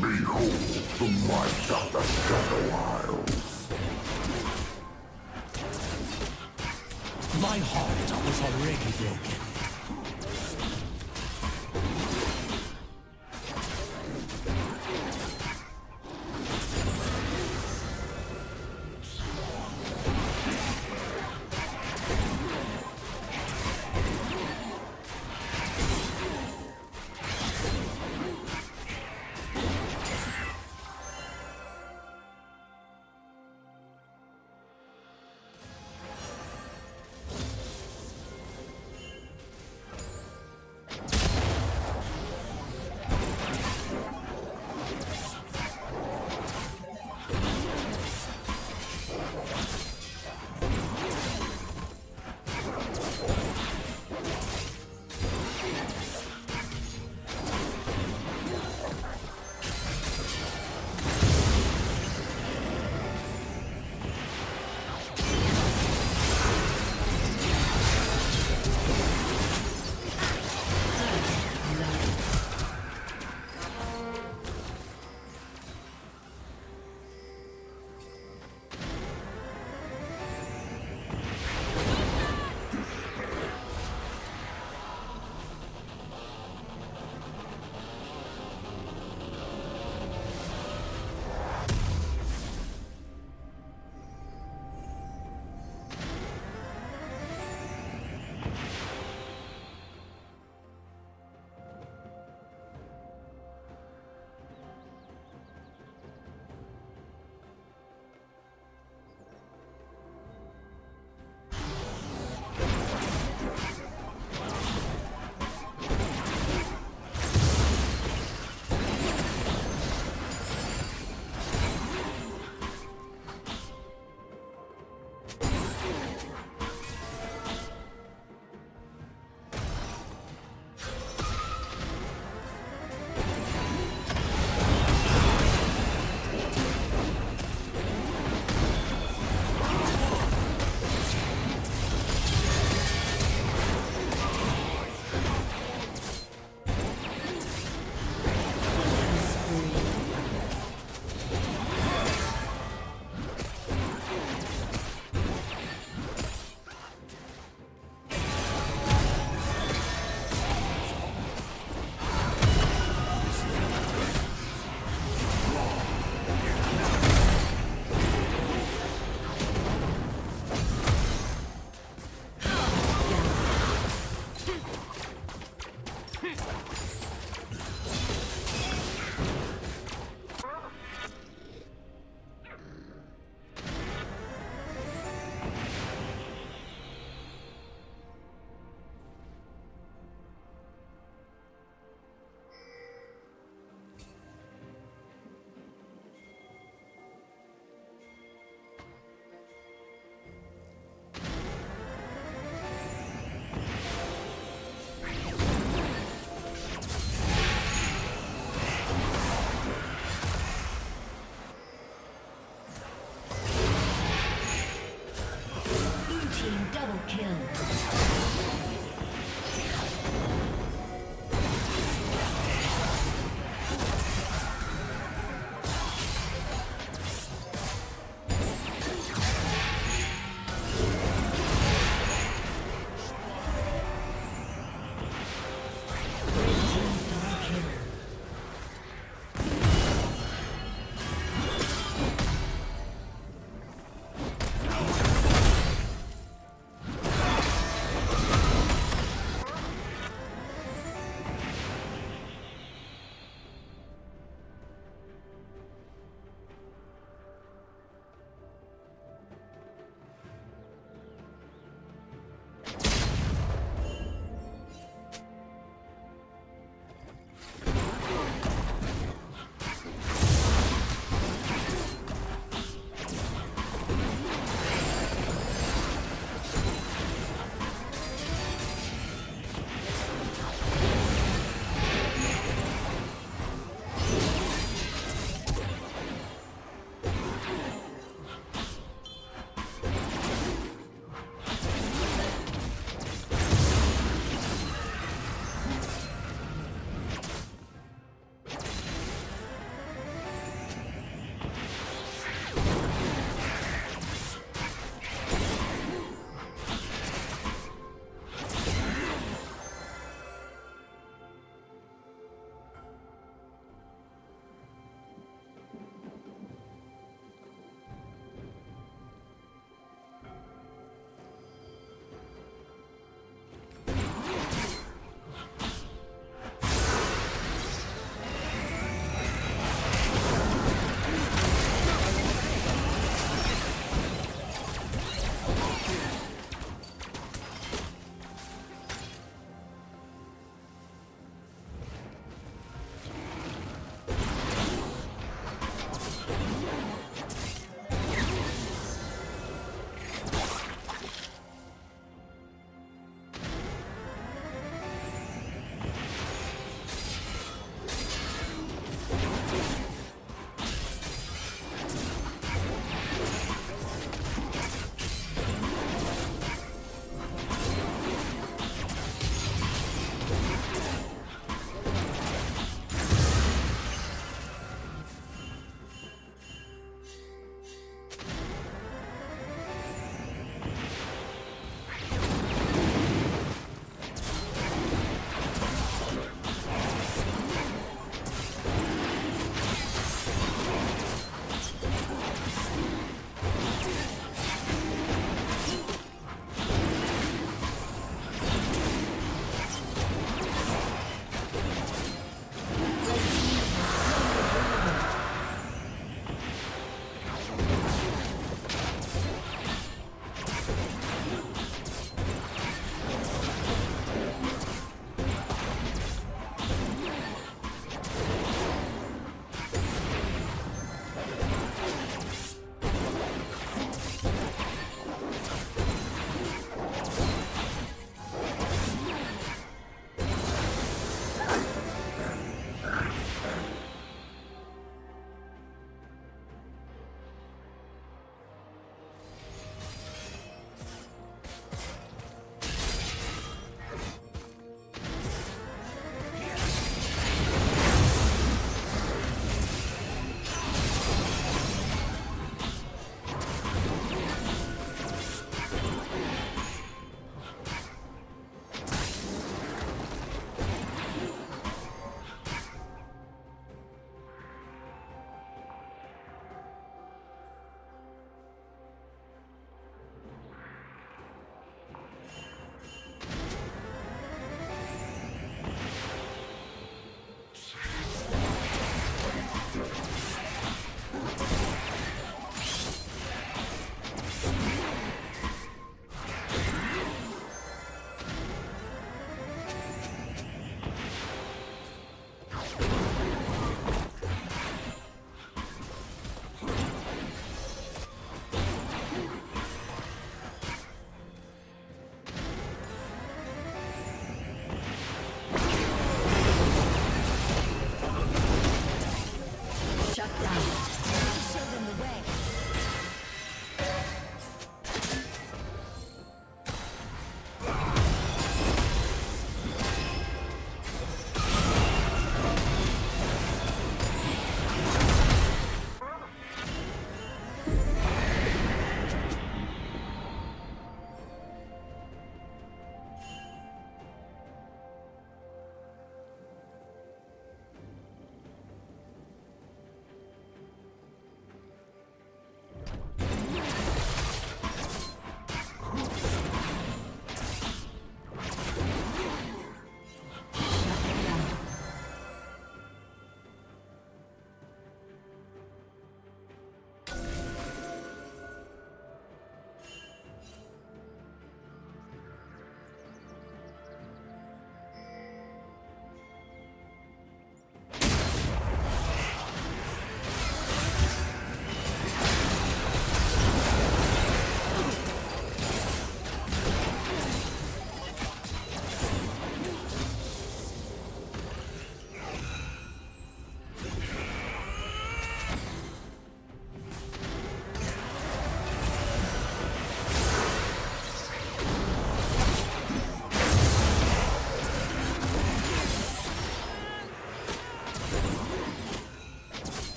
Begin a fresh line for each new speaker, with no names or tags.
Behold the might of the Shadow Isles.
My heart was already broken.